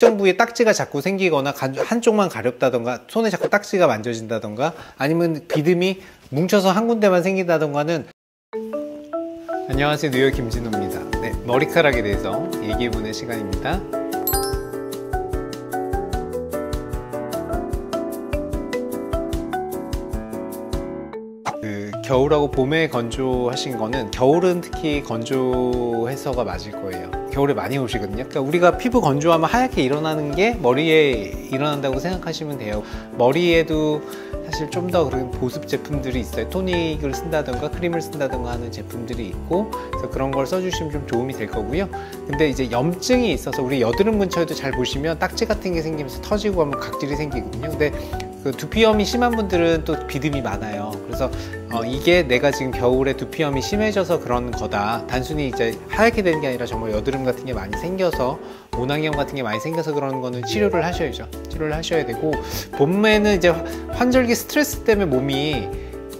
특정 부위에 딱지가 자꾸 생기거나 가- 한쪽만 가렵다던가 손에 자꾸 딱지가 만져진다던가 아니면 비듬이 뭉쳐서 한 군데만 생긴다던가는. 안녕하세요. 뉴욕 김진호입니다. 네, 머리카락에 대해서 얘기해보는 시간입니다 겨울하고 봄에 건조하신 거는 겨울은 특히 건조해서가 맞을 거예요. 겨울에 많이 오시거든요. 그러니까 우리가 피부 건조하면 하얗게 일어나는 게 머리에 일어난다고 생각하시면 돼요. 머리에도 사실 좀 더 그런 보습 제품들이 있어요. 토닉을 쓴다던가 크림을 쓴다던가 하는 제품들이 있고 그래서 그런 걸 써주시면 좀 도움이 될 거고요. 근데 이제 염증이 있어서 우리 여드름 근처에도 잘 보시면 딱지 같은 게 생기면서 터지고 하면 각질이 생기거든요. 근데 그 두피염이 심한 분들은 또 비듬이 많아요. 그래서 어, 이게 내가 지금 겨울에 두피염이 심해져서 그런 거다. 단순히 이제 하얗게 되는 게 아니라 정말 여드름 같은 게 많이 생겨서 모낭염 같은 게 많이 생겨서 그러는 거는 치료를 하셔야죠. 치료를 하셔야 되고 봄에는 이제 환절기 스트레스 때문에 몸이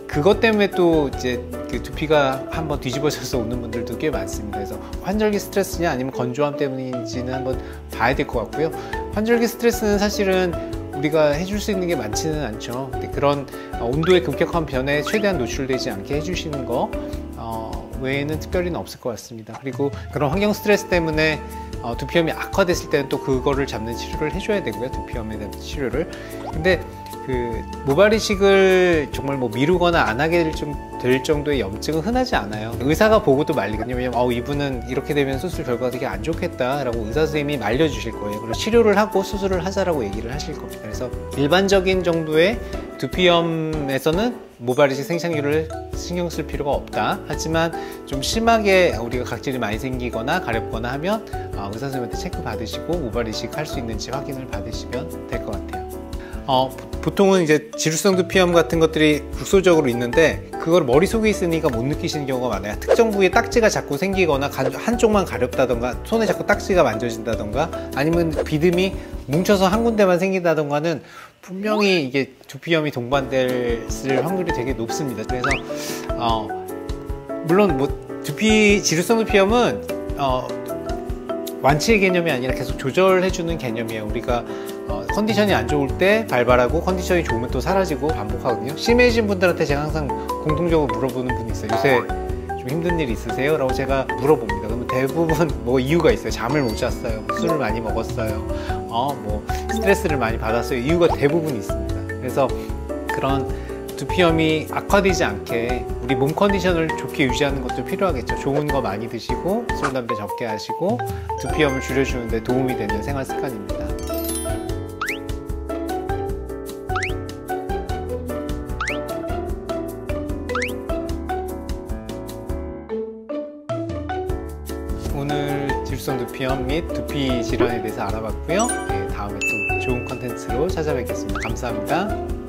그것 때문에 또 이제 그 두피가 한번 뒤집어져서 오는 분들도 꽤 많습니다. 그래서 환절기 스트레스냐 아니면 건조함 때문인지는 한번 봐야 될 것 같고요. 환절기 스트레스는 사실은 우리가 해줄 수 있는 게 많지는 않죠. 근데 그런 어, 온도의 급격한 변화에 최대한 노출되지 않게 해주시는 거 어, 외에는 특별히는 없을 것 같습니다. 그리고 그런 환경 스트레스 때문에 어, 두피염이 악화됐을 때는 또 그거를 잡는 치료를 해줘야 되고요. 두피염에 대한 치료를. 근데 그 모발 이식을 정말 뭐 미루거나 안 하게 될, 좀, 될 정도의 염증은 흔하지 않아요. 의사가 보고도 말리거든요. 왜냐면 어, 이분은 이렇게 되면 수술 결과가 되게 안 좋겠다라고 의사 선생님이 말려주실 거예요. 그리고 치료를 하고 수술을 하자라고 얘기를 하실 겁니다. 그래서 일반적인 정도의 두피염에서는 모발 이식 생착률을 신경 쓸 필요가 없다. 하지만 좀 심하게 우리가 각질이 많이 생기거나 가렵거나 하면 어, 의사 선생님한테 체크 받으시고 모발 이식 할 수 있는지 확인을 받으시면 될 것 같아요. 어, 보통은 이제 지루성 두피염 같은 것들이 국소적으로 있는데 그걸 머릿속에 있으니까 못 느끼시는 경우가 많아요. 특정 부위에 딱지가 자꾸 생기거나 가- 한쪽만 가렵다던가 손에 자꾸 딱지가 만져진다던가 아니면 비듬이 뭉쳐서 한 군데만 생긴다던가는 분명히 이게 두피염이 동반될 확률이 되게 높습니다. 그래서 어, 물론 뭐 두피 지루성 두피염은 어, 완치의 개념이 아니라 계속 조절해주는 개념이에요. 우리가 어, 컨디션이 안 좋을 때 발발하고 컨디션이 좋으면 또 사라지고 반복하거든요. 심해진 분들한테 제가 항상 공통적으로 물어보는 분이 있어요. 요새 좀 힘든 일 있으세요? 라고 제가 물어봅니다. 그러면 대부분 뭐 이유가 있어요. 잠을 못 잤어요. 뭐 술을 많이 먹었어요. 어, 뭐 스트레스를 많이 받았어요. 이유가 대부분 있습니다. 그래서 그런 두피염이 악화되지 않게 우리 몸 컨디션을 좋게 유지하는 것도 필요하겠죠. 좋은 거 많이 드시고 술, 담배 적게 하시고 두피염을 줄여주는데 도움이 되는 생활 습관입니다. 질성 두피염 및 두피 질환에 대해서 알아봤고요. 네, 다음에 또 좋은 컨텐츠로 찾아뵙겠습니다. 감사합니다.